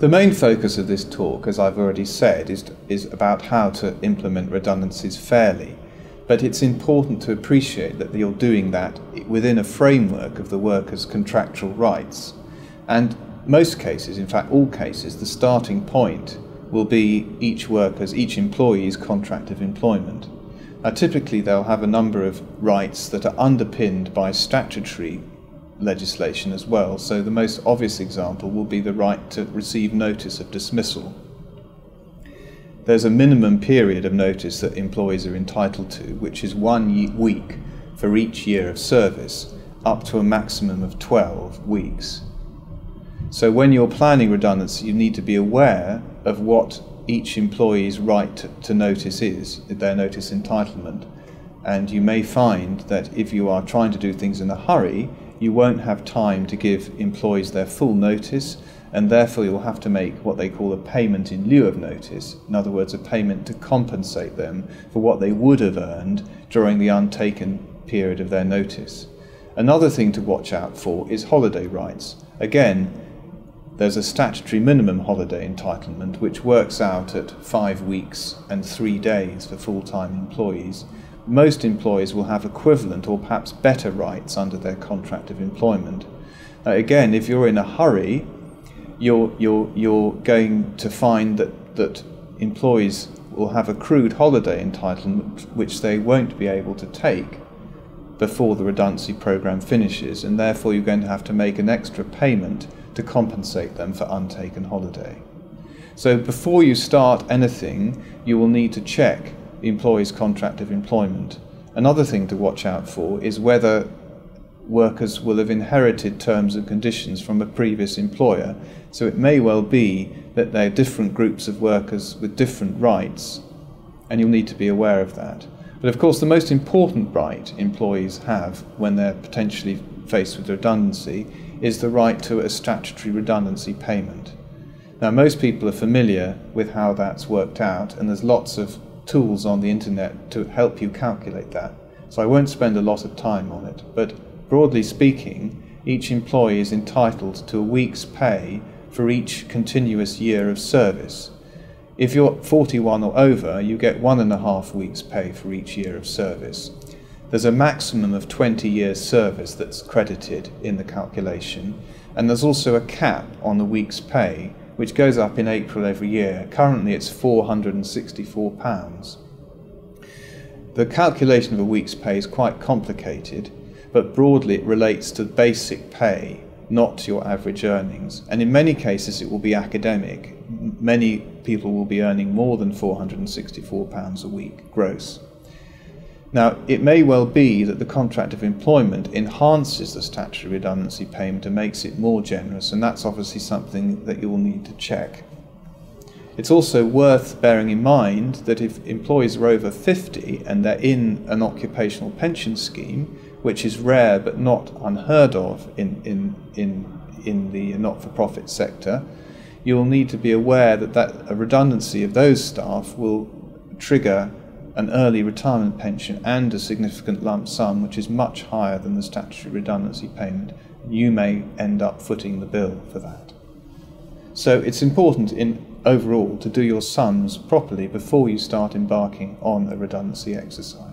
The main focus of this talk, as I've already said, is, is about how to implement redundancies fairly. But it's important to appreciate that you're doing that within a framework of the worker's contractual rights. And most cases, in fact all cases, the starting point will be each worker's, each employee's contract of employment. Now, typically, they'll have a number of rights that are underpinned by statutory legislation as well. So, the most obvious example will be the right to receive notice of dismissal. There's a minimum period of notice that employees are entitled to, which is one week for each year of service, up to a maximum of 12 weeks. So, when you're planning redundancy, you need to be aware of what each employee's right to, to notice is, their notice entitlement. And you may find that if you are trying to do things in a hurry, you won't have time to give employees their full notice, and therefore you'll have to make what they call a payment in lieu of notice. In other words, a payment to compensate them for what they would have earned during the untaken period of their notice. Another thing to watch out for is holiday rights. Again, there's a statutory minimum holiday entitlement which works out at five weeks and three days for full time employees. Most employees will have equivalent or perhaps better rights under their contract of employment. Now, again, if you're in a hurry, you're, you're, you're going to find that, that employees will have accrued holiday entitlement which they won't be able to take before the redundancy program finishes, and therefore you're going to have to make an extra payment to compensate them for untaken holiday. So before you start anything, you will need to check employee's contract of employment. Another thing to watch out for is whether workers will have inherited terms and conditions from a previous employer. So it may well be that there are different groups of workers with different rights, and you'll need to be aware of that. But of course, the most important right employees have when they're potentially faced with redundancy is the right to a statutory redundancy payment. Now, most people are familiar with how that's worked out, and there's lots of tools on the internet to help you calculate that. So I won't spend a lot of time on it, but broadly speaking, each employee is entitled to a week's pay for each continuous year of service. If you're 41 or over, you get one and a half weeks' pay for each year of service. There's a maximum of 20 years service that's credited in the calculation, and there's also a cap on the week's pay, which goes up in April every year. Currently it's £464. The calculation of a week's pay is quite complicated, but broadly it relates to basic pay, not to your average earnings. And in many cases it will be academic. Many people will be earning more than £464 a week gross. Now, it may well be that the contract of employment enhances the statutory redundancy payment and makes it more generous, and that's obviously something that you'll need to check. It's also worth bearing in mind that if employees are over 50 and they're in an occupational pension scheme, which is rare but not unheard of in, in, in, in the not for profit sector, you'll need to be aware that, that a redundancy of those staff will trigger an early retirement pension and a significant lump sum, which is much higher than the statutory redundancy payment, you may end up footing the bill for that. So it's important in overall to do your sums properly before you start embarking on a redundancy exercise.